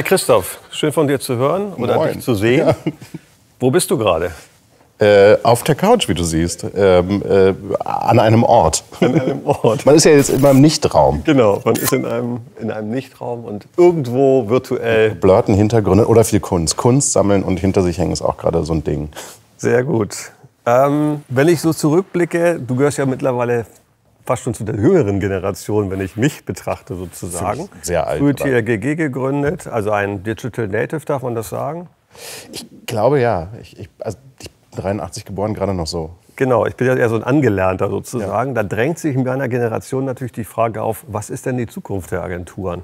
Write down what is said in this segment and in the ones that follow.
Hi Christoph, schön von dir zu hören oder Moin. dich zu sehen. Ja. Wo bist du gerade? Äh, auf der Couch, wie du siehst, ähm, äh, an einem Ort. An einem Ort. Man ist ja jetzt immer im Nichtraum. Genau, man ist in einem, in einem Nichtraum und irgendwo virtuell. Blurten Hintergründe oder viel Kunst. Kunst sammeln und hinter sich hängen ist auch gerade so ein Ding. Sehr gut. Ähm, wenn ich so zurückblicke, du gehörst ja mittlerweile fast schon zu der jüngeren Generation, wenn ich mich betrachte sozusagen. Sehr alt, Früh TRGG gegründet, also ein Digital Native, darf man das sagen? Ich glaube ja. Ich, ich, also, ich bin 83 geboren, gerade noch so. Genau, ich bin ja eher so ein Angelernter sozusagen. Da drängt sich in meiner Generation natürlich die Frage auf, was ist denn die Zukunft der Agenturen,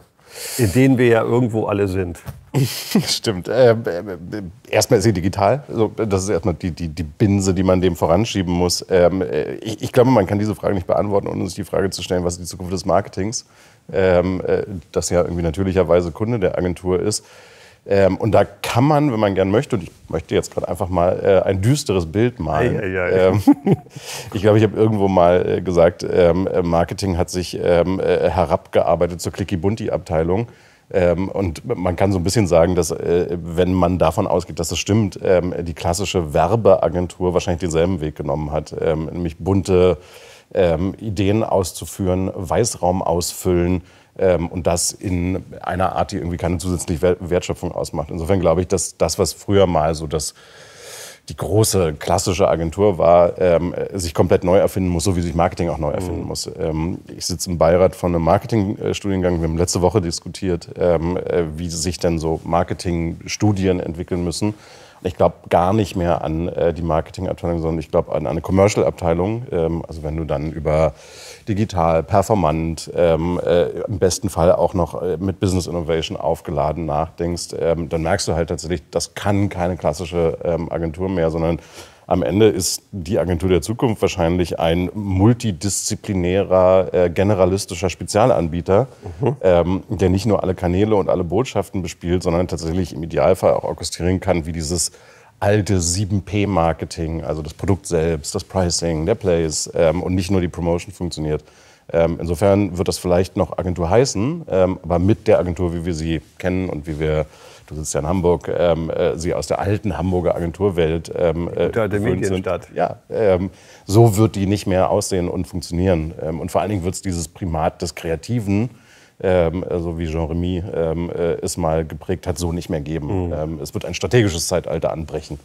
in denen wir ja irgendwo alle sind? Stimmt. Äh, äh, erstmal ist sie digital. Das ist erstmal die, die, die Binse, die man dem voranschieben muss. Ähm, äh, ich, ich glaube, man kann diese Frage nicht beantworten, ohne sich die Frage zu stellen, was ist die Zukunft des Marketings, ähm, äh, das ja irgendwie natürlicherweise Kunde der Agentur ist. Ähm, und da kann man, wenn man gern möchte, und ich möchte jetzt gerade einfach mal äh, ein düsteres Bild malen. Ei, ei, ei. Ähm, ich glaube, ich habe irgendwo mal äh, gesagt, ähm, äh, Marketing hat sich ähm, äh, herabgearbeitet zur Clicky-Bunti-Abteilung. Ähm, und man kann so ein bisschen sagen, dass, äh, wenn man davon ausgeht, dass es stimmt, ähm, die klassische Werbeagentur wahrscheinlich denselben Weg genommen hat, nämlich bunte Ideen auszuführen, Weißraum ausfüllen ähm, und das in einer Art, die irgendwie keine zusätzliche Wer- Wertschöpfung ausmacht. Insofern glaube ich, dass das, was früher mal so das die große klassische Agentur war, ähm, äh, sich komplett neu erfinden muss, so wie sich Marketing auch neu erfinden muss. Ähm, ich sitze im Beirat von einem Marketingstudiengang. Wir haben letzte Woche diskutiert, ähm, äh, wie sich denn so Marketingstudien entwickeln müssen. Ich glaube gar nicht mehr an äh, die Marketingabteilung, sondern ich glaube an eine Commercial-Abteilung. Ähm, also wenn du dann über digital, performant, ähm, äh, im besten Fall auch noch äh, mit Business Innovation aufgeladen nachdenkst, ähm, dann merkst du halt tatsächlich, das kann keine klassische ähm, Agentur mehr, sondern am Ende ist die Agentur der Zukunft wahrscheinlich ein multidisziplinärer, äh, generalistischer Spezialanbieter, ähm, der nicht nur alle Kanäle und alle Botschaften bespielt, sondern tatsächlich im Idealfall auch orchestrieren kann, wie dieses alte 7P-Marketing, also das Produkt selbst, das Pricing, der Place ähm, und nicht nur die Promotion funktioniert. Ähm, insofern wird das vielleicht noch Agentur heißen, ähm, aber mit der Agentur, wie wir sie kennen und wie wir, du sitzt ja in Hamburg, ähm, äh, sie aus der alten Hamburger Agenturwelt ähm, äh, gewöhnt Medienstadt. Ja, ähm, so wird die nicht mehr aussehen und funktionieren. Ähm, und vor allen Dingen wird es dieses Primat des Kreativen, ähm, so wie Jean-Remy ähm, äh, es mal geprägt hat, so nicht mehr geben. Ähm, es wird ein strategisches Zeitalter anbrechen.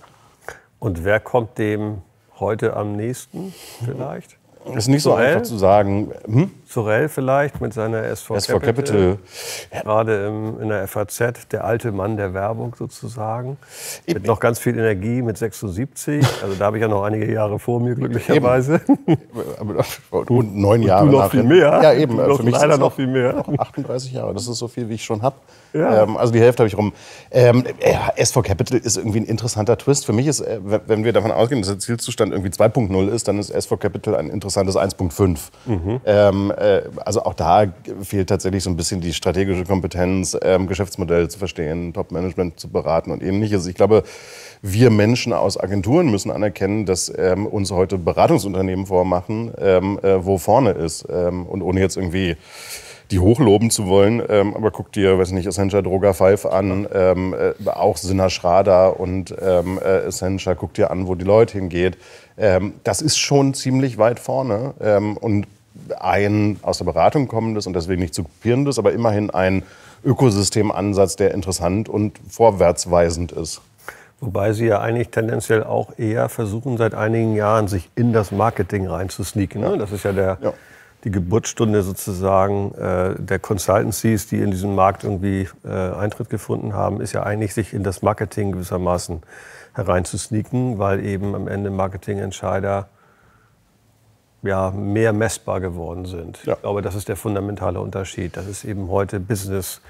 Und wer kommt dem heute am nächsten vielleicht? Es ist nicht so einfach zu sagen, hm, Sorel vielleicht mit seiner SV, SV Capital. Gerade im, in der FAZ, der alte Mann der Werbung sozusagen. Mit noch ganz viel Energie, mit 76. Also da habe ich ja noch einige Jahre vor mir, glücklicherweise. Und neun Jahre noch nachher. viel mehr. Ja, eben. Du noch Für mich leider noch viel mehr. Noch 38 Jahre. Das ist so viel, wie ich schon habe. Ja. Ähm, also die Hälfte habe ich rum. Ähm, SV Capital ist irgendwie ein interessanter Twist. Für mich ist, äh, wenn- wir davon ausgehen, dass der Zielzustand irgendwie 2.0 ist, dann ist SV Capital ein interessantes 1.5. Ähm, äh, also auch da fehlt tatsächlich so ein bisschen die strategische Kompetenz, ähm, Geschäftsmodelle zu verstehen, Top-Management zu beraten und ähnliches. Ich glaube, wir Menschen aus Agenturen müssen anerkennen, dass ähm, uns heute Beratungsunternehmen vormachen, ähm, äh, wo vorne ist. Ähm, und ohne jetzt irgendwie die hochloben zu wollen, ähm, aber guck dir, weiß nicht, Essentia Droga 5 an, ähm, äh, auch Sinna Schrader und ähm, äh, Essentia, guck dir an, wo die Leute hingeht. Ähm, das ist schon ziemlich weit vorne ähm, und ein aus der Beratung kommendes und deswegen nicht zu kopierendes, aber immerhin ein Ökosystemansatz, der interessant und vorwärtsweisend ist. Wobei sie ja eigentlich tendenziell auch eher versuchen, seit einigen Jahren sich in das Marketing reinzusneaken. Ne? Das ist ja, der, Ja. die Geburtsstunde sozusagen äh, der Consultancies, die in diesen Markt irgendwie äh, Eintritt gefunden haben, ist ja eigentlich, sich in das Marketing gewissermaßen hereinzusneaken, weil eben am Ende Marketingentscheider ja, mehr messbar geworden sind. Ja. Ich glaube, das ist der fundamentale Unterschied. Das ist eben heute Business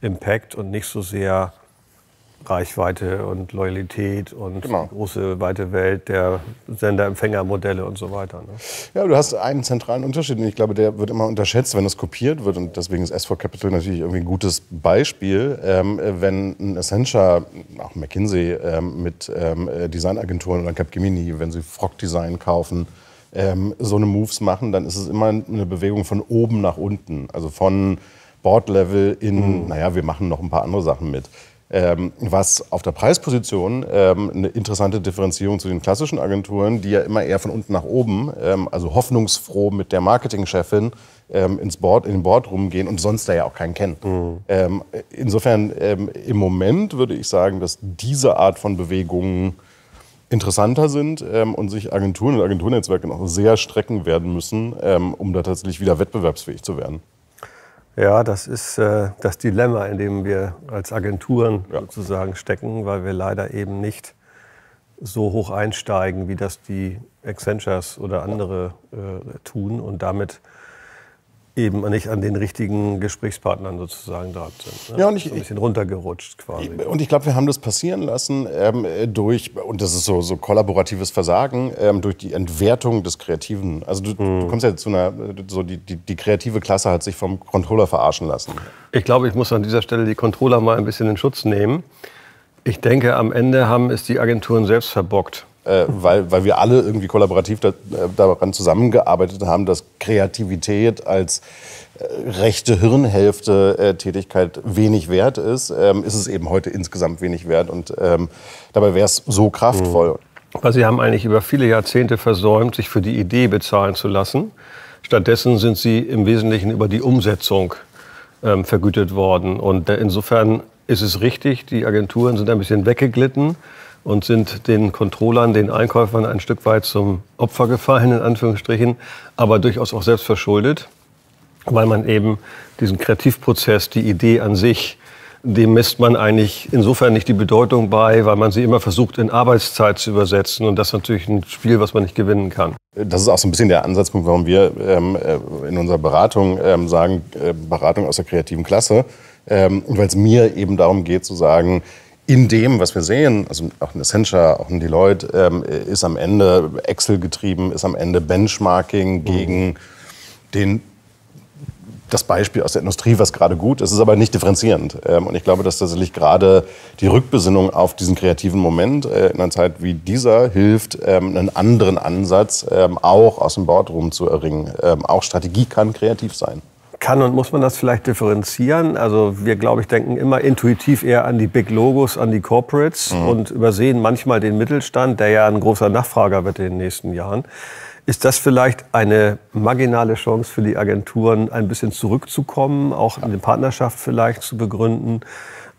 Impact und nicht so sehr Reichweite und Loyalität und Genau. große weite Welt der Sender-Empfänger-Modelle und so weiter. Ne? Ja, du hast einen zentralen Unterschied und ich glaube, der wird immer unterschätzt, wenn es kopiert wird und deswegen ist S4 Capital natürlich irgendwie ein gutes Beispiel. Ähm, wenn ein Essentia, auch McKinsey ähm, mit ähm, äh, Designagenturen oder Capgemini, wenn sie Frog Design kaufen, ähm, so eine Moves machen, dann ist es immer eine Bewegung von oben nach unten. Also von Board-Level in, mhm. naja, wir machen noch ein paar andere Sachen mit. Ähm, was auf der Preisposition ähm, eine interessante Differenzierung zu den klassischen Agenturen, die ja immer eher von unten nach oben, ähm, also hoffnungsfroh mit der Marketingchefin ähm, ins Board, in den Boardroom gehen und sonst da ja auch keinen kennen. Mhm. Ähm, insofern ähm, im Moment würde ich sagen, dass diese Art von Bewegungen interessanter sind und sich Agenturen und Agenturnetzwerke noch sehr strecken werden müssen, um da tatsächlich wieder wettbewerbsfähig zu werden. Ja, das ist äh, das Dilemma, in dem wir als Agenturen ja. sozusagen stecken, weil wir leider eben nicht so hoch einsteigen, wie das die Accentures oder andere äh, tun und damit eben nicht an den richtigen Gesprächspartnern sozusagen dran sind. Ne? Ja, und ich, so ein bisschen runtergerutscht quasi. Und ich glaube, wir haben das passieren lassen ähm, durch, und das ist so, so kollaboratives Versagen, ähm, durch die Entwertung des Kreativen. Also du, hm. du kommst ja zu einer, so die, die, die, kreative Klasse hat sich vom Controller verarschen lassen. Ich glaube, ich muss an dieser Stelle die Controller mal ein bisschen in Schutz nehmen. Ich denke, am Ende haben es die Agenturen selbst verbockt äh, weil, weil wir alle irgendwie kollaborativ da, äh, daran zusammengearbeitet haben, dass Kreativität als äh, rechte Hirnhälfte äh, Tätigkeit wenig wert ist, ähm, ist es eben heute insgesamt wenig wert. Und ähm, dabei wäre es so kraftvoll. Mhm. Weil Sie haben eigentlich über viele Jahrzehnte versäumt, sich für die Idee bezahlen zu lassen. Stattdessen sind Sie im Wesentlichen über die Umsetzung ähm, vergütet worden. Und äh, insofern ist es richtig, die Agenturen sind ein bisschen weggeglitten und sind den Controllern, den Einkäufern ein Stück weit zum Opfer gefallen, in Anführungsstrichen, aber durchaus auch selbst verschuldet, weil man eben diesen Kreativprozess, die Idee an sich, dem misst man eigentlich insofern nicht die Bedeutung bei, weil man sie immer versucht, in Arbeitszeit zu übersetzen. Und das ist natürlich ein Spiel, was man nicht gewinnen kann. Das ist auch so ein bisschen der Ansatzpunkt, warum wir ähm, äh, in unserer Beratung ähm, sagen, äh, Beratung aus der kreativen Klasse, ähm, weil es mir eben darum geht zu sagen, in dem, was wir sehen, also auch ein Accenture, auch ein Deloitte, ähm, ist am Ende Excel getrieben, ist am Ende Benchmarking mhm. gegen den, das Beispiel aus der Industrie, was gerade gut ist, ist aber nicht differenzierend. Ähm, und ich glaube, dass tatsächlich gerade die Rückbesinnung auf diesen kreativen Moment äh, in einer Zeit wie dieser hilft, ähm, einen anderen Ansatz ähm, auch aus dem Boardroom zu erringen. Ähm, auch Strategie kann kreativ sein. Kann und muss man das vielleicht differenzieren? Also wir, glaube ich, denken immer intuitiv eher an die Big Logos, an die Corporates mhm. und übersehen manchmal den Mittelstand, der ja ein großer Nachfrager wird in den nächsten Jahren. Ist das vielleicht eine marginale Chance für die Agenturen, ein bisschen zurückzukommen, auch eine Partnerschaft vielleicht zu begründen?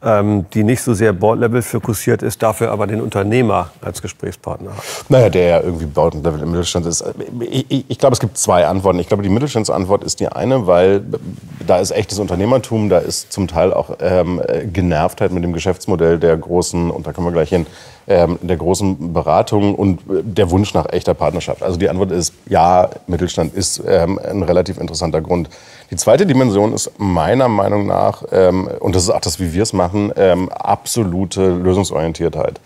Ähm, die nicht so sehr Board-Level fokussiert ist, dafür aber den Unternehmer als Gesprächspartner hat? Naja, der ja irgendwie Board-Level im Mittelstand ist. Ich, ich, ich, glaube, es gibt zwei Antworten. Ich glaube, die Mittelstandsantwort ist die eine, weil da ist echtes Unternehmertum, da ist zum Teil auch ähm, Genervtheit mit dem Geschäftsmodell der großen, und da kommen wir gleich hin, der großen Beratung und der Wunsch nach echter Partnerschaft. Also die Antwort ist ja, Mittelstand ist ähm, ein relativ interessanter Grund. Die zweite Dimension ist meiner Meinung nach, ähm, und das ist auch das, wie wir es machen, ähm, absolute Lösungsorientiertheit.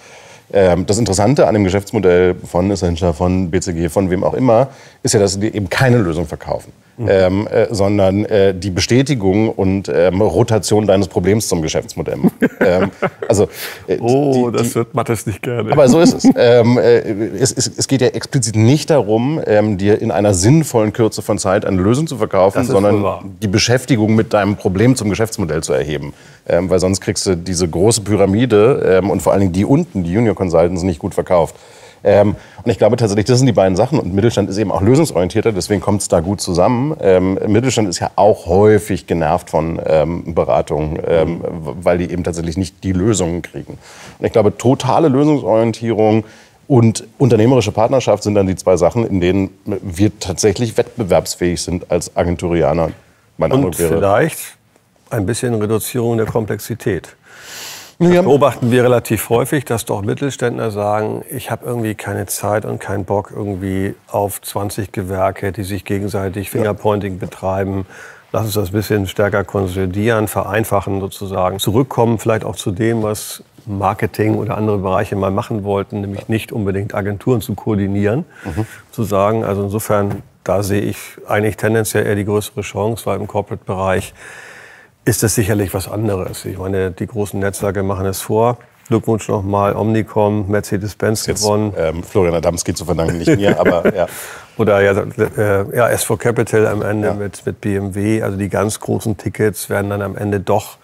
Ähm, das Interessante an dem Geschäftsmodell von Essentia, von BCG, von wem auch immer, ist ja, dass sie eben keine Lösung verkaufen mhm. ähm, äh, sondern äh, die Bestätigung und ähm, Rotation deines Problems zum Geschäftsmodell. ähm, also, äh, oh, die, das wird Mattes nicht gerne. Aber so ist es. Ähm, äh, es, es. Es geht ja explizit nicht darum, ähm, dir in einer sinnvollen Kürze von Zeit eine Lösung zu verkaufen, sondern die Beschäftigung mit deinem Problem zum Geschäftsmodell zu erheben. Ähm, weil sonst kriegst du diese große Pyramide und vor allen Dingen die unten, die Junior Consultants, nicht gut verkauft. Ähm, und ich glaube tatsächlich, das sind die beiden Sachen. Und Mittelstand ist eben auch lösungsorientierter, deswegen kommt es da gut zusammen. Ähm, Mittelstand ist ja auch häufig genervt von ähm, Beratungen, ähm, weil die eben tatsächlich nicht die Lösungen kriegen. Und ich glaube, totale Lösungsorientierung und unternehmerische Partnerschaft sind dann die zwei Sachen, in denen wir tatsächlich wettbewerbsfähig sind als Agenturianer. Mein und vielleicht ein bisschen Reduzierung der Komplexität. Das beobachten wir relativ häufig, dass doch Mittelständler sagen, ich habe irgendwie keine Zeit und keinen Bock irgendwie auf 20 Gewerke, die sich gegenseitig Fingerpointing betreiben. Lass uns das ein bisschen stärker konsolidieren, vereinfachen sozusagen. Zurückkommen vielleicht auch zu dem, was Marketing oder andere Bereiche mal machen wollten, nämlich nicht unbedingt Agenturen zu koordinieren, mhm. zu sagen. Also insofern, da sehe ich eigentlich tendenziell eher die größere Chance, weil im Corporate-Bereich ist das sicherlich was anderes. Ich meine, die großen Netzwerke machen es vor. Glückwunsch nochmal, Omnicom, Mercedes-Benz gewonnen. Ähm, Florian Adamski zu verdanken, nicht mir, aber ja. Oder ja, äh, ja, S4 Capital am Ende ja. mit, mit BMW. Also die ganz großen Tickets werden dann am Ende doch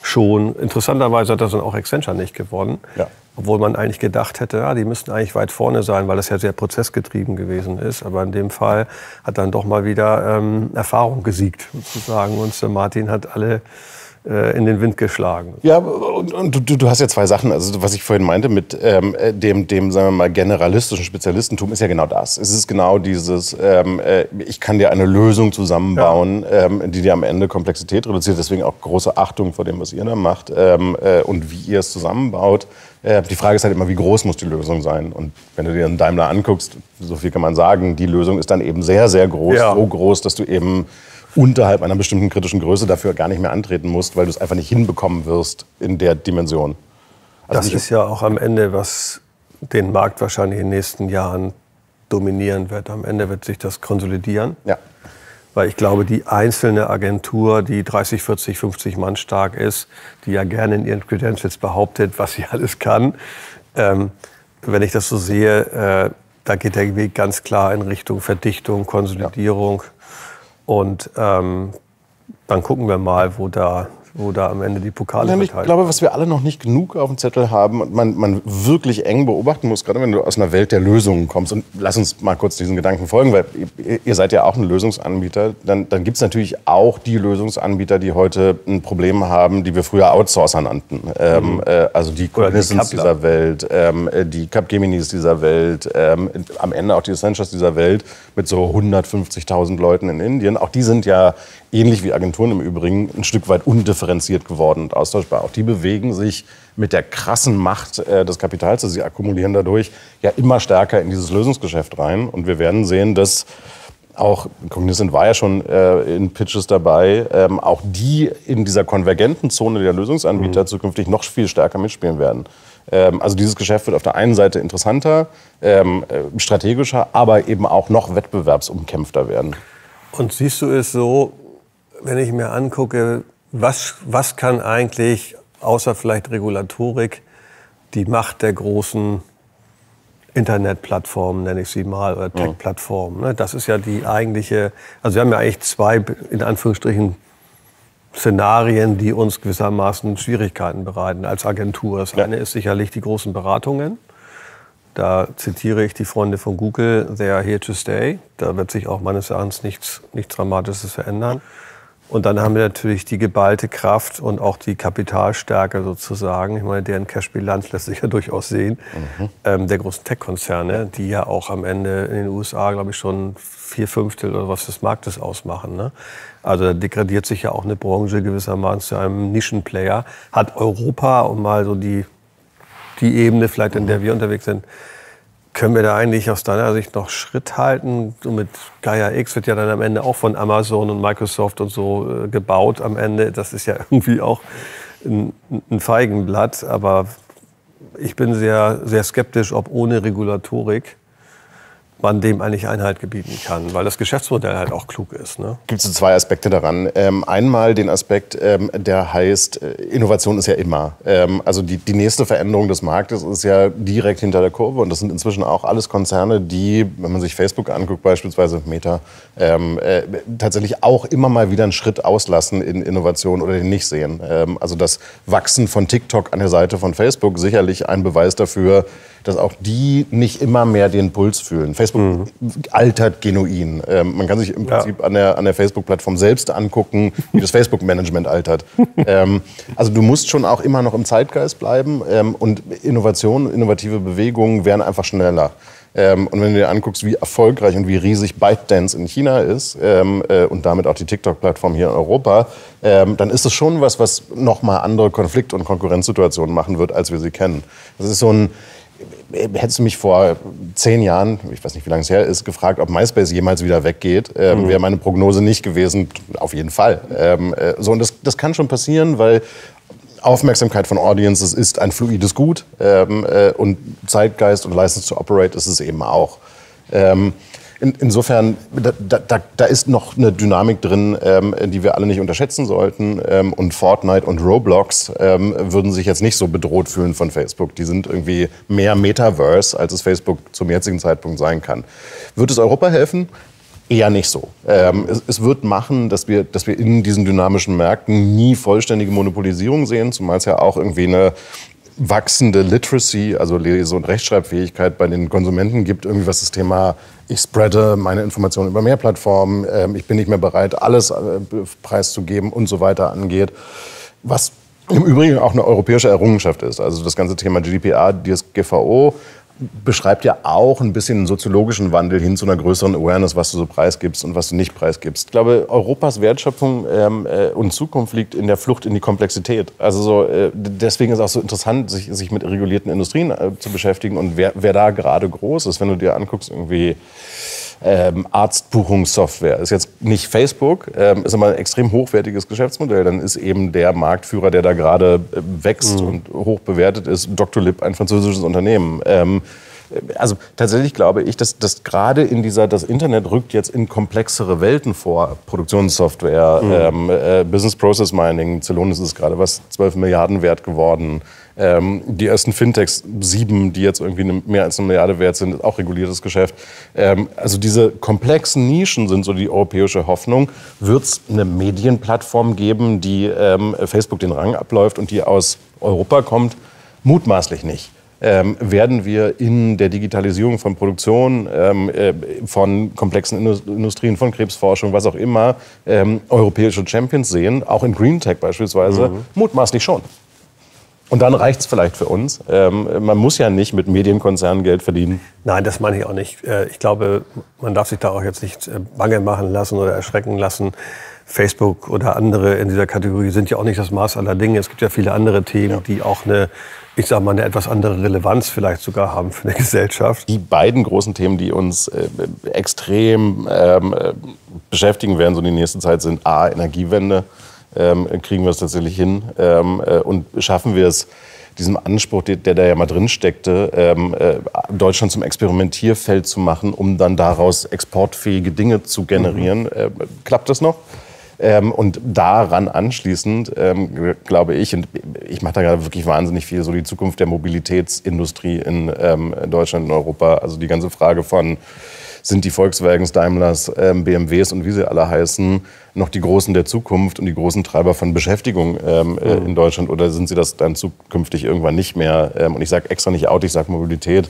schon. Interessanterweise hat das dann auch Accenture nicht gewonnen. Ja. Obwohl man eigentlich gedacht hätte, ja, die müssten eigentlich weit vorne sein, weil das ja sehr prozessgetrieben gewesen ist. Aber in dem Fall hat dann doch mal wieder ähm, Erfahrung gesiegt, sozusagen. Und Sir Martin hat alle äh, in den Wind geschlagen. Ja, und, und du, du, hast ja zwei Sachen. Also was ich vorhin meinte mit ähm, dem, dem, sagen wir mal, generalistischen Spezialistentum ist ja genau das. Es ist genau dieses, ähm, äh, ich kann dir eine Lösung zusammenbauen, ja. ähm, die dir am Ende Komplexität reduziert. Deswegen auch große Achtung vor dem, was ihr da macht ähm, äh, und wie ihr es zusammenbaut. Äh, die Frage ist halt immer, wie groß muss die Lösung sein? Und wenn du dir einen Daimler anguckst, so viel kann man sagen, die Lösung ist dann eben sehr, sehr groß, ja. so groß, dass du eben unterhalb einer bestimmten kritischen Größe dafür gar nicht mehr antreten musst, weil du es einfach nicht hinbekommen wirst in der Dimension. Also das ist ja auch am Ende, was den Markt wahrscheinlich in den nächsten Jahren dominieren wird. Am Ende wird sich das konsolidieren. Ja. Weil ich glaube, die einzelne Agentur, die 30, 40, 50 Mann stark ist, die ja gerne in ihren Credentials behauptet, was sie alles kann, ähm, wenn ich das so sehe, äh, da geht der Weg ganz klar in Richtung Verdichtung, Konsolidierung. Ja. Und ähm, dann gucken wir mal, wo da wo da am Ende die Pokale ja, Ich glaube, was wir alle noch nicht genug auf dem Zettel haben und man, man wirklich eng beobachten muss, gerade wenn du aus einer Welt der Lösungen kommst. Und lass uns mal kurz diesen Gedanken folgen, weil ihr, seid ja auch ein Lösungsanbieter. Dann, dann gibt es natürlich auch die Lösungsanbieter, die heute ein Problem haben, die wir früher Outsourcer nannten. Ähm, mhm. äh, also die Cognizants die dieser Welt, ähm, äh, die Capgeminis dieser Welt, ähm, am Ende auch die Essentials dieser Welt mit so 150.000 Leuten in Indien. Auch die sind ja ähnlich wie Agenturen im Übrigen, ein Stück weit undifferenziert geworden und austauschbar. Auch die bewegen sich mit der krassen Macht äh, des Kapitals, das sie akkumulieren dadurch, ja immer stärker in dieses Lösungsgeschäft rein. Und wir werden sehen, dass auch Cognizant war ja schon äh, in Pitches dabei, ähm, auch die in dieser konvergenten Zone der Lösungsanbieter mhm. zukünftig noch viel stärker mitspielen werden. Ähm, also dieses Geschäft wird auf der einen Seite interessanter, ähm, äh, strategischer, aber eben auch noch wettbewerbsumkämpfter werden. Und siehst du es so, wenn ich mir angucke, was, was kann eigentlich, außer vielleicht Regulatorik, die Macht der großen Internetplattformen, nenne ich sie mal, oder Tech-Plattformen. Ne? Das ist ja die eigentliche, also wir haben ja eigentlich zwei, in Anführungsstrichen, Szenarien, die uns gewissermaßen Schwierigkeiten bereiten als Agentur. Das eine ist sicherlich die großen Beratungen. Da zitiere ich die Freunde von Google, they are here to stay. Da wird sich auch meines Erachtens nichts, nichts Dramatisches verändern. Und dann haben wir natürlich die geballte Kraft und auch die Kapitalstärke sozusagen. Ich meine, deren Cash-Bilanz lässt sich ja durchaus sehen. Mhm. Ähm, der großen Tech-Konzerne, die ja auch am Ende in den USA, glaube ich, schon vier Fünftel oder was des Marktes ausmachen. Ne? Also da degradiert sich ja auch eine Branche gewissermaßen zu einem Nischenplayer. Hat Europa, um mal so die, die Ebene vielleicht, in der wir unterwegs sind, können wir da eigentlich aus deiner Sicht noch Schritt halten? So mit Gaia X wird ja dann am Ende auch von Amazon und Microsoft und so äh, gebaut am Ende. Das ist ja irgendwie auch ein, ein Feigenblatt. Aber ich bin sehr, sehr skeptisch, ob ohne Regulatorik man dem eigentlich Einhalt gebieten kann, weil das Geschäftsmodell halt auch klug ist. Ne? Gibt es zwei Aspekte daran. Ähm, einmal den Aspekt, ähm, der heißt, äh, Innovation ist ja immer. Ähm, also die, die nächste Veränderung des Marktes ist ja direkt hinter der Kurve und das sind inzwischen auch alles Konzerne, die, wenn man sich Facebook anguckt, beispielsweise Meta, ähm, äh, tatsächlich auch immer mal wieder einen Schritt auslassen in Innovation oder den nicht sehen. Ähm, also das Wachsen von TikTok an der Seite von Facebook sicherlich ein Beweis dafür, dass auch die nicht immer mehr den Puls fühlen. Facebook mhm. altert genuin. Ähm, man kann sich im Prinzip ja. an der, an der Facebook-Plattform selbst angucken, wie das Facebook-Management altert. ähm, also du musst schon auch immer noch im Zeitgeist bleiben ähm, und Innovation, innovative Bewegungen werden einfach schneller. Ähm, und wenn du dir anguckst, wie erfolgreich und wie riesig ByteDance in China ist ähm, äh, und damit auch die TikTok-Plattform hier in Europa, ähm, dann ist es schon was, was nochmal andere Konflikt- und Konkurrenzsituationen machen wird, als wir sie kennen. Das ist so ein hättest du mich vor zehn Jahren, ich weiß nicht, wie lange es her ist, gefragt, ob MySpace jemals wieder weggeht, ähm, mhm. wäre meine Prognose nicht gewesen. Auf jeden Fall. Ähm, äh, so, und das, das kann schon passieren, weil Aufmerksamkeit von Audiences ist ein fluides Gut ähm, äh, und Zeitgeist und License to Operate ist es eben auch. Ähm, in, insofern, da, da, da, ist noch eine Dynamik drin, ähm, die wir alle nicht unterschätzen sollten. Ähm, und Fortnite und Roblox ähm, würden sich jetzt nicht so bedroht fühlen von Facebook. Die sind irgendwie mehr Metaverse, als es Facebook zum jetzigen Zeitpunkt sein kann. Wird es Europa helfen? Eher nicht so. Ähm, es, es, wird machen, dass wir, dass wir in diesen dynamischen Märkten nie vollständige Monopolisierung sehen, zumal es ja auch irgendwie eine wachsende Literacy, also Lese- und Rechtschreibfähigkeit bei den Konsumenten gibt, irgendwie was das Thema, ich spreade meine Informationen über mehr Plattformen, äh, ich bin nicht mehr bereit, alles äh, preiszugeben und so weiter angeht. Was im Übrigen auch eine europäische Errungenschaft ist. Also das ganze Thema GDPR, DSGVO beschreibt ja auch ein bisschen einen soziologischen Wandel hin zu einer größeren Awareness, was du so preisgibst und was du nicht preisgibst. Ich glaube, Europas Wertschöpfung ähm, äh, und Zukunft liegt in der Flucht in die Komplexität. Also so, äh, deswegen ist es auch so interessant, sich, sich mit regulierten Industrien äh, zu beschäftigen und wer, wer da gerade groß ist. Wenn du dir anguckst, irgendwie ähm, Arztbuchungssoftware. Ist jetzt nicht Facebook, ähm, ist aber ein extrem hochwertiges Geschäftsmodell. Dann ist eben der Marktführer, der da gerade äh, wächst mhm. und hoch bewertet ist, Dr. Lib, ein französisches Unternehmen. Ähm, also tatsächlich glaube ich, dass, dass gerade in dieser, das Internet rückt jetzt in komplexere Welten vor. Produktionssoftware, mhm. ähm, äh, Business Process Mining, Celonis ist gerade was 12 Milliarden wert geworden. Ähm, die ersten Fintechs, sieben, die jetzt irgendwie mehr als eine Milliarde wert sind, auch reguliertes Geschäft. Ähm, also diese komplexen Nischen sind so die europäische Hoffnung. Wird es eine Medienplattform geben, die ähm, Facebook den Rang abläuft und die aus Europa kommt? Mutmaßlich nicht. Ähm, werden wir in der Digitalisierung von Produktion, ähm, äh, von komplexen Industrien, von Krebsforschung, was auch immer, ähm, europäische Champions sehen, auch in Green Tech beispielsweise, mhm. mutmaßlich schon. Und dann reicht es vielleicht für uns. Ähm, man muss ja nicht mit Medienkonzernen Geld verdienen. Nein, das meine ich auch nicht. Äh, ich glaube, man darf sich da auch jetzt nicht äh, bange machen lassen oder erschrecken lassen. Facebook oder andere in dieser Kategorie sind ja auch nicht das Maß aller Dinge. Es gibt ja viele andere Themen, ja. die auch eine, ich sage mal, eine etwas andere Relevanz vielleicht sogar haben für eine Gesellschaft. Die beiden großen Themen, die uns äh, extrem ähm, äh, beschäftigen werden so in die nächste Zeit, sind A, Energiewende ähm, kriegen wir es tatsächlich hin ähm, äh, und schaffen wir es, diesem Anspruch, der, der da ja mal drin steckte, ähm, äh, Deutschland zum Experimentierfeld zu machen, um dann daraus exportfähige Dinge zu generieren. Mhm. Äh, klappt das noch? Ähm, und daran anschließend ähm, glaube ich, und ich mache da gerade wirklich wahnsinnig viel, so die Zukunft der Mobilitätsindustrie in ähm, Deutschland und Europa. Also die ganze Frage von sind die Volkswagens, Daimlers, ähm, BMWs und wie sie alle heißen, noch die Großen der Zukunft und die großen Treiber von Beschäftigung ähm, äh, mhm. in Deutschland oder sind sie das dann zukünftig irgendwann nicht mehr? Ähm, und ich sage extra nicht Auto, ich sage Mobilität.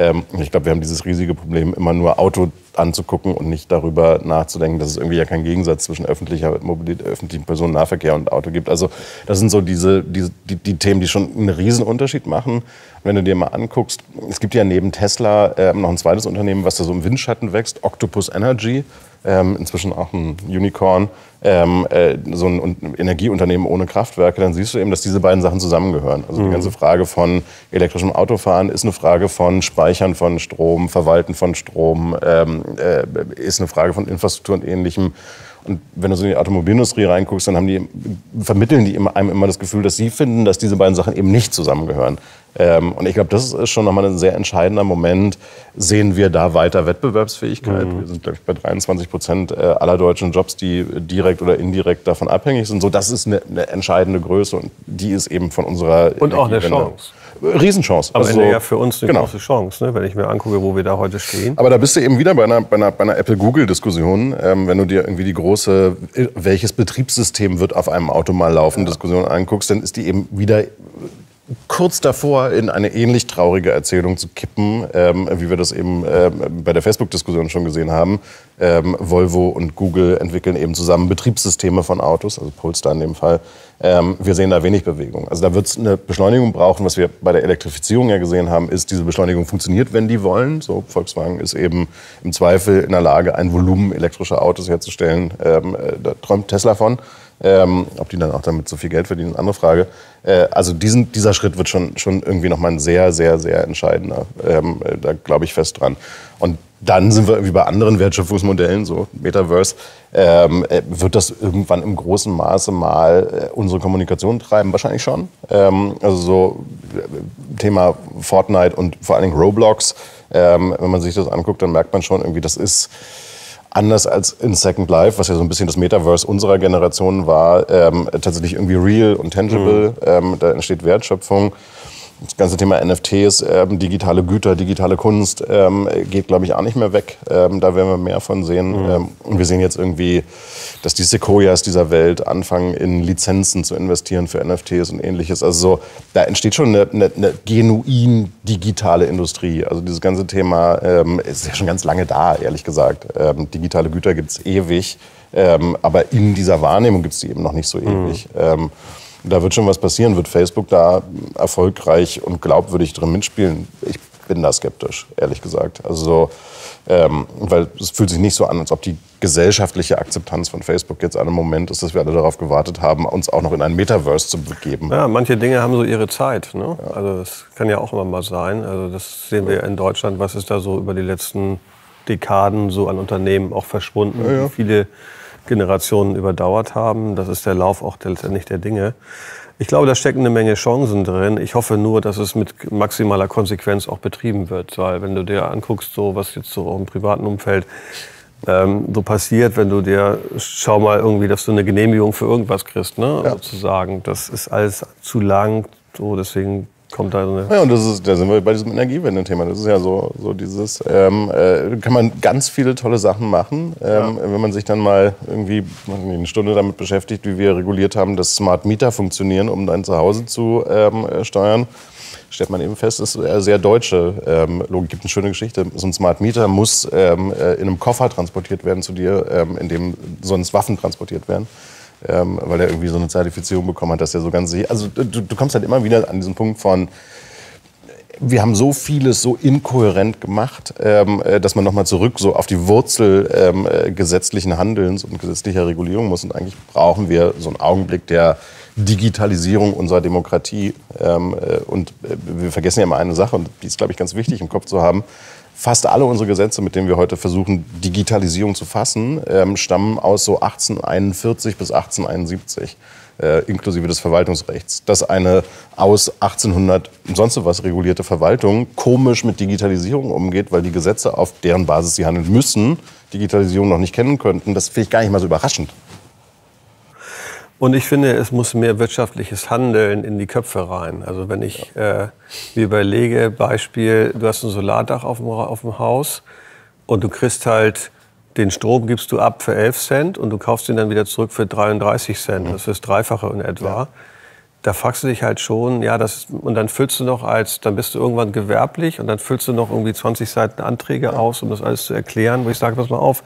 Ähm, ich glaube, wir haben dieses riesige Problem, immer nur Auto anzugucken und nicht darüber nachzudenken, dass es irgendwie ja keinen Gegensatz zwischen öffentlicher Mobilität, öffentlichem Personennahverkehr und Auto gibt. Also das sind so diese, diese die, die Themen, die schon einen riesen Unterschied machen. Wenn du dir mal anguckst, es gibt ja neben Tesla äh, noch ein zweites Unternehmen, was da so im Windschatten wächst, Octopus Energy ähm, inzwischen auch ein Unicorn, ähm, äh, so ein Energieunternehmen ohne Kraftwerke, dann siehst du eben, dass diese beiden Sachen zusammengehören. Also mhm. die ganze Frage von elektrischem Autofahren ist eine Frage von Speichern von Strom, Verwalten von Strom, ähm, äh, ist eine Frage von Infrastruktur und Ähnlichem. Und wenn du so in die Automobilindustrie reinguckst, dann haben die, vermitteln die einem immer das Gefühl, dass sie finden, dass diese beiden Sachen eben nicht zusammengehören. Ähm, und ich glaube, das ist schon nochmal ein sehr entscheidender Moment. Sehen wir da weiter Wettbewerbsfähigkeit? Mhm. Wir sind, glaube ich, bei 23 Prozent äh, aller deutschen Jobs, die direkt oder indirekt davon abhängig sind. So, das ist eine, eine entscheidende Größe und die ist eben von unserer und auch eine Chance. Riesenchance. Am also, ja für uns eine genau. große Chance, ne? wenn ich mir angucke, wo wir da heute stehen. Aber da bist du eben wieder bei einer, bei einer, bei einer Apple-Google-Diskussion, ähm, wenn du dir irgendwie die große, welches Betriebssystem wird auf einem Auto mal laufen, ja. Diskussion anguckst, dann ist die eben wieder kurz davor, in eine ähnlich traurige Erzählung zu kippen, ähm, wie wir das eben ähm, bei der Facebook-Diskussion schon gesehen haben. Ähm, Volvo und Google entwickeln eben zusammen Betriebssysteme von Autos, also Polestar in dem Fall. Ähm, wir sehen da wenig Bewegung. Also da wird es eine Beschleunigung brauchen. Was wir bei der Elektrifizierung ja gesehen haben, ist, diese Beschleunigung funktioniert, wenn die wollen. So, Volkswagen ist eben im Zweifel in der Lage, ein Volumen elektrischer Autos herzustellen. Ähm, äh, da träumt Tesla von. Ähm, ob die dann auch damit so viel Geld verdienen, andere Frage. Äh, also diesen, dieser Schritt wird schon, schon irgendwie nochmal ein sehr, sehr, sehr entscheidender. Ähm, äh, da glaube ich fest dran. Und dann sind wir irgendwie bei anderen Wertschöpfungsmodellen, so Metaverse, ähm, äh, wird das irgendwann im großen Maße mal äh, unsere Kommunikation treiben? Wahrscheinlich schon. Ähm, also so Thema Fortnite und vor allen Dingen Roblox. Ähm, wenn man sich das anguckt, dann merkt man schon irgendwie, das ist anders als in Second Life, was ja so ein bisschen das Metaverse unserer Generation war, ähm, tatsächlich irgendwie real und tangible. Mhm. Ähm, da entsteht Wertschöpfung das ganze Thema NFTs, ähm, digitale Güter, digitale Kunst ähm, geht, glaube ich, auch nicht mehr weg. Ähm, da werden wir mehr von sehen. Mhm. Ähm, und wir sehen jetzt irgendwie, dass die Sequoias dieser Welt anfangen, in Lizenzen zu investieren für NFTs und ähnliches. Also so, da entsteht schon eine, eine, eine genuin digitale Industrie. Also dieses ganze Thema ähm, ist ja schon ganz lange da, ehrlich gesagt. Ähm, digitale Güter gibt es ewig. aber in dieser Wahrnehmung gibt es die eben noch nicht so ewig. Mhm. Da wird schon was passieren. Wird Facebook da erfolgreich und glaubwürdig drin mitspielen? Ich bin da skeptisch, ehrlich gesagt. Also so, ähm, weil es fühlt sich nicht so an, als ob die gesellschaftliche Akzeptanz von Facebook jetzt an einem Moment ist, dass wir alle darauf gewartet haben, uns auch noch in ein Metaverse zu begeben. Ja, manche Dinge haben so ihre Zeit. Ne? Ja. Also das kann ja auch immer mal sein. Also das sehen wir ja in Deutschland. Was ist da so über die letzten Dekaden so an Unternehmen auch verschwunden? Ja, ja. Viele Generationen überdauert haben. Das ist der Lauf auch letztendlich der Dinge. Ich glaube, da stecken eine Menge Chancen drin. Ich hoffe nur, dass es mit maximaler Konsequenz auch betrieben wird. Weil wenn du dir anguckst, so was jetzt so im privaten Umfeld ähm, so passiert, wenn du dir, schau mal irgendwie, dass du eine Genehmigung für irgendwas kriegst, ne? Ja. sozusagen. Das ist alles zu lang. So, deswegen kommt da eine. Ja, und das ist, da sind wir bei diesem Energiewende-Thema. Das ist ja so, so dieses, ähm, äh, kann man ganz viele tolle Sachen machen, ähm, ja. wenn man sich dann mal irgendwie eine Stunde damit beschäftigt, wie wir reguliert haben, dass Smart Meter funktionieren, um dein Zuhause zu ähm, äh, steuern. Stellt man eben fest, ist sehr deutsche ähm, Logik. Gibt eine schöne Geschichte. So ein Smart Meter muss ähm, äh, in einem Koffer transportiert werden zu dir, ähm, in dem sonst Waffen transportiert werden ähm, weil er irgendwie so eine Zertifizierung bekommen hat, dass er so ganz Also du, du kommst halt immer wieder an diesen Punkt von, wir haben so vieles so inkohärent gemacht, ähm, äh, dass man nochmal zurück so auf die Wurzel ähm, äh, gesetzlichen Handelns und gesetzlicher Regulierung muss. Und eigentlich brauchen wir so einen Augenblick der Digitalisierung unserer Demokratie. Ähm, äh, und wir vergessen ja immer eine Sache, und die ist, glaube ich, ganz wichtig im Kopf zu haben fast alle unsere Gesetze, mit denen wir heute versuchen, Digitalisierung zu fassen, ähm, stammen aus so 1841 bis 1871. Äh, inklusive des Verwaltungsrechts, dass eine aus 1800 sonst was regulierte Verwaltung komisch mit Digitalisierung umgeht, weil die Gesetze, auf deren Basis sie handeln müssen, Digitalisierung noch nicht kennen könnten, das finde ich gar nicht mal so überraschend. Und ich finde, es muss mehr wirtschaftliches Handeln in die Köpfe rein. Also wenn ich äh, mir überlege, Beispiel, du hast ein Solardach auf dem, auf dem Haus und du kriegst halt, den Strom gibst du ab für 11 Cent und du kaufst ihn dann wieder zurück für 33 Cent. Das ist das Dreifache in etwa. Ja. Da fragst du dich halt schon, ja, das, und dann füllst du noch als, dann bist du irgendwann gewerblich und dann füllst du noch irgendwie 20 Seiten Anträge aus, um das alles zu erklären, wo ich sage, pass mal auf,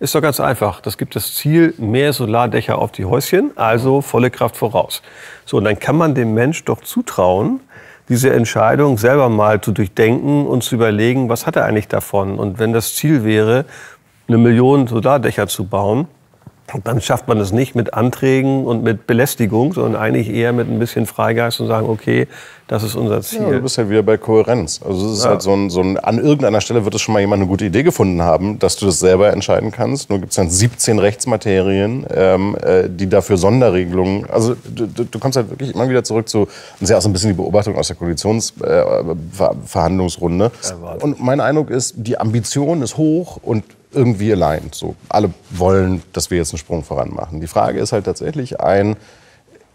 ist doch ganz einfach. Das gibt das Ziel, mehr Solardächer auf die Häuschen, also volle Kraft voraus. So, und dann kann man dem Mensch doch zutrauen, diese Entscheidung selber mal zu durchdenken und zu überlegen, was hat er eigentlich davon? Und wenn das Ziel wäre, eine Million Solardächer zu bauen, dann schafft man es nicht mit Anträgen und mit Belästigung, sondern eigentlich eher mit ein bisschen Freigeist und sagen, okay, das ist unser Ziel. Ja, du bist halt wieder bei Kohärenz. Also es ist ja. halt so ein, so ein, an irgendeiner Stelle wird es schon mal jemand eine gute Idee gefunden haben, dass du das selber entscheiden kannst. Nur gibt es dann 17 Rechtsmaterien, ähm, äh, die dafür Sonderregelungen, also du, du, kommst halt wirklich immer wieder zurück zu, das ist ja auch so ein bisschen die Beobachtung aus der Koalitionsverhandlungsrunde. Äh, und mein Eindruck ist, die Ambition ist hoch und irgendwie allein. So, alle wollen, dass wir jetzt einen Sprung voran machen. Die Frage ist halt tatsächlich ein,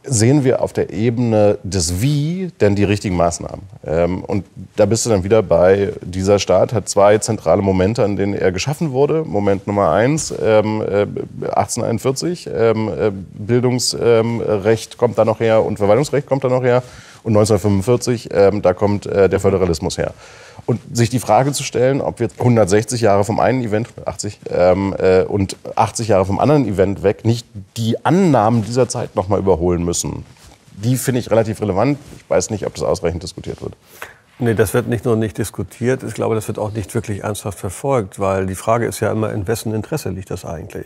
sehen wir auf der Ebene des Wie denn die richtigen Maßnahmen? Ähm, und da bist du dann wieder bei, dieser Staat hat zwei zentrale Momente, an denen er geschaffen wurde. Moment Nummer eins, ähm, äh, 1841, ähm, äh, Bildungsrecht kommt da noch her und Verwaltungsrecht kommt da noch her. Und 1945, ähm, da kommt äh, der Föderalismus her. Und sich die Frage zu stellen, ob wir 160 Jahre vom einen Event, 80, ähm, äh, und 80 Jahre vom anderen Event weg nicht die Annahmen dieser Zeit nochmal überholen müssen, die finde ich relativ relevant. Ich weiß nicht, ob das ausreichend diskutiert wird. Nee, das wird nicht nur nicht diskutiert, ich glaube, das wird auch nicht wirklich ernsthaft verfolgt, weil die Frage ist ja immer, in wessen Interesse liegt das eigentlich?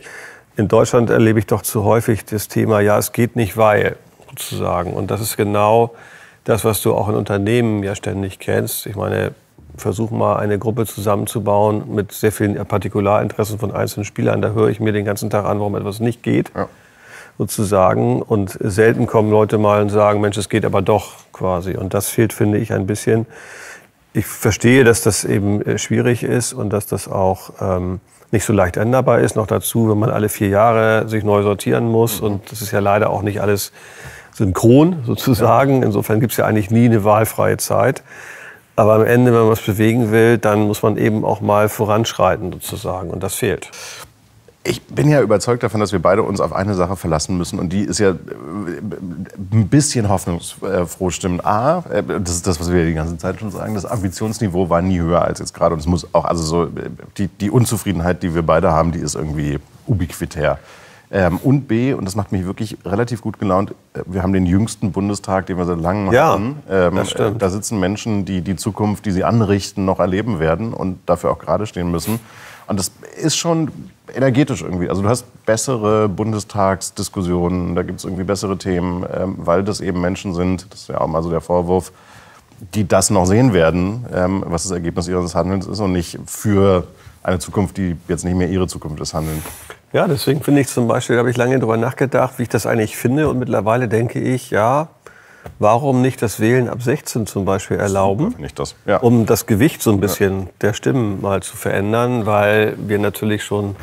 in Deutschland erlebe ich doch zu häufig das Thema, ja, es geht nicht, weil, sozusagen. Und das ist genau das, was du auch in Unternehmen ja ständig kennst. Ich meine, versuch mal eine Gruppe zusammenzubauen mit sehr vielen Partikularinteressen von einzelnen Spielern. Da höre ich mir den ganzen Tag an, warum etwas nicht geht. Ja. Sozusagen. Und selten kommen Leute mal und sagen, Mensch, es geht aber doch quasi. Und das fehlt, finde ich, ein bisschen. Ich verstehe, dass das eben äh, schwierig ist und dass das auch ähm, nicht so leicht änderbar ist. Noch dazu, wenn man alle vier Jahre sich neu sortieren muss. Mhm. Und das ist ja leider auch nicht alles synchron sozusagen. Ja. Insofern gibt es ja eigentlich nie eine wahlfreie Zeit. Aber am Ende, wenn man was bewegen will, dann muss man eben auch mal voranschreiten sozusagen. Und das fehlt. Ich bin ja überzeugt davon, dass wir beide uns auf eine Sache verlassen müssen. Und die ist ja äh, ein bisschen hoffnungsfroh stimmen. A, äh, das ist das, was wir die ganze Zeit schon sagen, das Ambitionsniveau war nie höher als jetzt gerade. Und es muss auch, also so, die, die Unzufriedenheit, die wir beide haben, die ist irgendwie ubiquitär. Ähm, und B, und das macht mich wirklich relativ gut gelaunt, äh, wir haben den jüngsten Bundestag, den wir seit langem ja, hatten. Ähm, das stimmt. Da sitzen Menschen, die die Zukunft, die sie anrichten, noch erleben werden und dafür auch gerade stehen müssen. Und das ist schon energetisch irgendwie. Also du hast bessere Bundestagsdiskussionen, da gibt es irgendwie bessere Themen, ähm, weil das eben Menschen sind, das ist ja auch mal so der Vorwurf, die das noch sehen werden, ähm, was das Ergebnis ihres Handelns ist und nicht für eine Zukunft, die jetzt nicht mehr ihre Zukunft ist, handeln. Ja, deswegen finde ich zum Beispiel, habe ich lange darüber nachgedacht, wie ich das eigentlich finde. Und mittlerweile denke ich, ja, warum nicht das Wählen ab 16 zum Beispiel erlauben, das. Ja. um das Gewicht so ein bisschen ja. der Stimmen mal zu verändern, weil wir natürlich schon,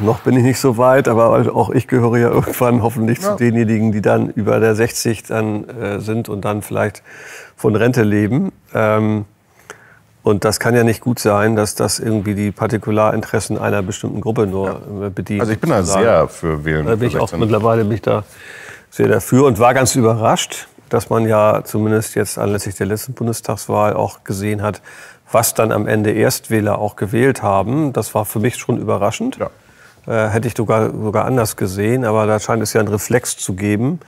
noch bin ich nicht so weit, aber auch ich gehöre ja irgendwann hoffentlich ja. zu denjenigen, die dann über der 60 dann äh, sind und dann vielleicht von Rente leben. Ähm, und das kann ja nicht gut sein, dass das irgendwie die Partikularinteressen einer bestimmten Gruppe nur ja. bedient. Also ich bin da sehr für Wählen. Da bin ich auch mittlerweile bin ich da sehr dafür und war ganz überrascht, dass man ja zumindest jetzt anlässlich der letzten Bundestagswahl auch gesehen hat, was dann am Ende Erstwähler auch gewählt haben. Das war für mich schon überraschend. Ja. Äh, hätte ich sogar, sogar anders gesehen, aber da scheint es ja einen Reflex zu geben,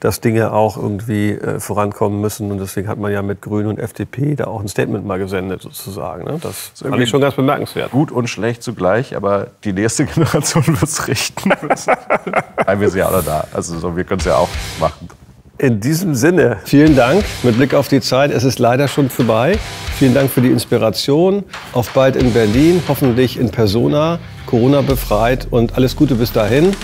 dass Dinge auch irgendwie äh, vorankommen müssen. Und deswegen hat man ja mit Grünen und FDP da auch ein Statement mal gesendet, sozusagen. Ne? Das ist fand ich schon ganz bemerkenswert. Gut und schlecht zugleich, aber die nächste Generation wird es richten müssen. Wir sind ja alle da. Also so, wir können es ja auch machen. In diesem Sinne, vielen Dank mit Blick auf die Zeit. Es ist leider schon vorbei. Vielen Dank für die Inspiration. Auf bald in Berlin, hoffentlich in Persona, Corona befreit und alles Gute bis dahin.